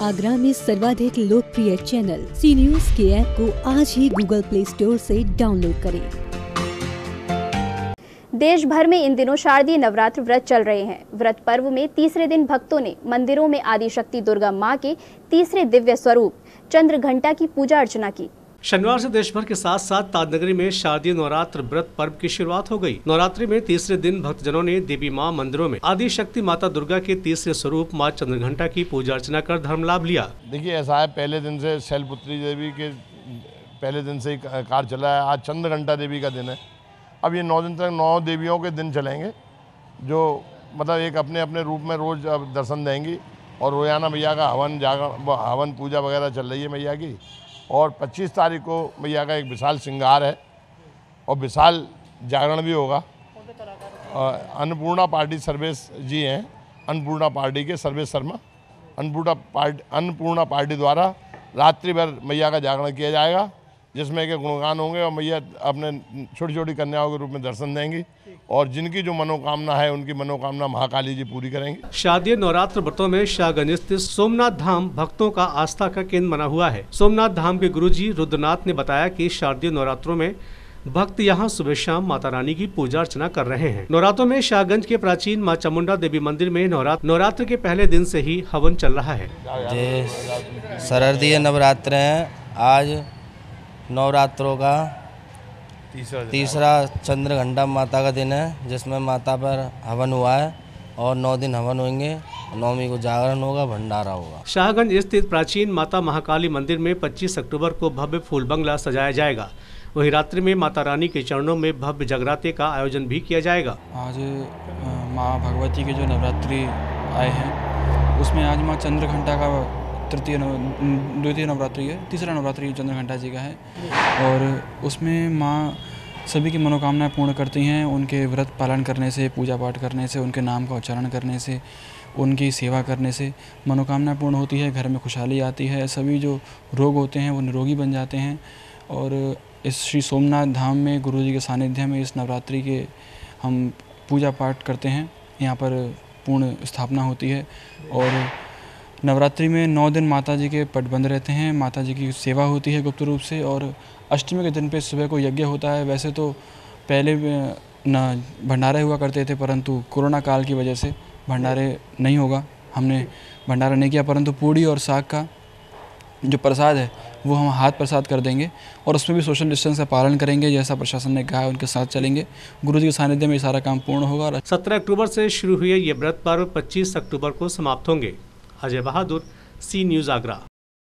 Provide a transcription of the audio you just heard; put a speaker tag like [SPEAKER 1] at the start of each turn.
[SPEAKER 1] आगरा में सर्वाधिक लोकप्रिय चैनल सी न्यूज़ के ऐप को आज ही गूगल प्ले स्टोर से डाउनलोड करें।
[SPEAKER 2] देश भर में इन दिनों शारदीय नवरात्र व्रत चल रहे हैं। व्रत पर्व में तीसरे दिन भक्तों ने मंदिरों में आदिशक्ति दुर्गा माँ के तीसरे दिव्य स्वरूप चंद्र घंटा की पूजा अर्चना की।
[SPEAKER 3] शनिवार से देश भर के साथ साथ ताजनगरी में शारदीय नवरात्र व्रत पर्व की शुरुआत हो गई। नवरात्रि में तीसरे दिन भक्तजनों ने देवी माँ मंदिरों में आदि शक्ति माता दुर्गा के तीसरे स्वरूप माँ चंद्रघंटा की पूजा अर्चना कर धर्म लाभ लिया।
[SPEAKER 4] देखिए, ऐसा है, पहले दिन से शैलपुत्री देवी के, पहले दिन से ही कार्य चला है। आज चंद्रघंटा देवी का दिन है। अब ये नौ दिन तक नौ देवियों के दिन चलेंगे, जो मतलब एक अपने अपने रूप में रोज दर्शन देंगी। और रोज़ाना मैया का हवन जागरण हवन पूजा वगैरह चल रही है मैया की। और 25 तारीख को मैया का एक विशाल श्रृंगार है और विशाल जागरण भी होगा। अन्नपूर्णा पार्टी सर्वेश जी हैं, अन्नपूर्णा पार्टी के सर्वेश शर्मा। अन्नपूर्णा पार्टी अन्नपूर्णा पार्टी द्वारा रात्रि भर मैया का जागरण किया जाएगा। जिसमें के गुणगान होंगे और मैया अपने छोटी छोटी कन्याओं के रूप में दर्शन देंगी और जिनकी जो मनोकामना है उनकी मनोकामना महाकाली जी पूरी करेंगे।
[SPEAKER 3] शादी नवरात्र व्रतों में शाहगंज स्थित सोमनाथ धाम भक्तों का आस्था का केंद्र बना हुआ है। सोमनाथ धाम के गुरु जी रुद्रनाथ ने बताया की शारदीय नवरात्रों में भक्त यहाँ सुबह शाम माता रानी की पूजा अर्चना कर रहे हैं। नवरात्रों में शाहगंज के प्राचीन माँ चामुंडा देवी मंदिर में नवरात्र नवरात्र के पहले दिन से ही हवन चल रहा है।
[SPEAKER 5] शरदीय नवरात्र है। आज नवरात्रों का। तीसरा तीसरा चंद्र घंटा माता का दिन है जिसमें माता पर हवन हुआ है और नौ दिन हवन होंगे। नौमी को जागरण होगा भंडारा होगा।
[SPEAKER 3] शाहगंज स्थित प्राचीन माता महाकाली मंदिर में 25 अक्टूबर को भव्य फूल बंगला सजाया जाएगा। वहीं रात्रि में माता रानी के चरणों में भव्य जगराते का आयोजन भी किया जाएगा।
[SPEAKER 6] आज माँ भगवती के जो नवरात्रि आए हैं उसमें आज माँ चंद्र घंटा का तृतीय नव द्वितीय नवरात्रि है, तीसरा नवरात्रि चंद्र घंटा जी का है। और उसमें माँ सभी की मनोकामनाएँ पूर्ण करती हैं, उनके व्रत पालन करने से पूजा पाठ करने से, उनके नाम का उच्चारण करने से, उनकी सेवा करने से मनोकामना पूर्ण होती है, घर में खुशहाली आती है, सभी जो रोग होते हैं वो निरोगी बन जाते हैं। और इस श्री सोमनाथ धाम में, गुरु जी के सानिध्य में इस नवरात्रि के हम पूजा पाठ करते हैं, यहाँ पर पूर्ण स्थापना होती है। और नवरात्रि में नौ दिन माता जी के पट बंद रहते हैं। माता जी की सेवा होती है गुप्त रूप से और अष्टमी के दिन पे सुबह को यज्ञ होता है। वैसे तो पहले न, भंडारे हुआ करते थे, परंतु कोरोना काल की वजह से भंडारे नहीं होगा। हमने भंडारा नहीं किया, परंतु पूड़ी और साग का जो प्रसाद है, वो हम हाथ प्रसाद कर देंगे और उसमें भी सोशल डिस्टेंस का पालन करेंगे, जैसा प्रशासन ने कहा है उनके साथ चलेंगे। गुरु जी के सानिध्य में सारा काम पूर्ण होगा।
[SPEAKER 3] सत्रह अक्टूबर से शुरू हुए ये व्रत पर्व पच्चीस अक्टूबर को समाप्त होंगे। Ajay Bahadur C News Agra.